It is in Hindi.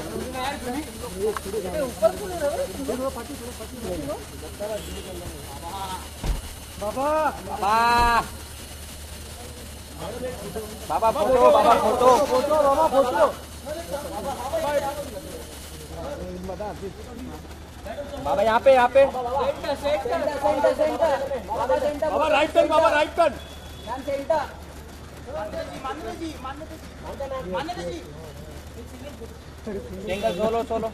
बाबा फोटो बाबा फोटो फोटो बाबा फोटो बाबा यहाँ पे यहाँ पे सेंटर सेंटर सेंटर सेंटर बाबा सेंटर बाबा राइट टर्न बाबा राइट टर्न मान्यता जी मान्यता जी मान्यता जी मान्यता जी Venga, solo, solo.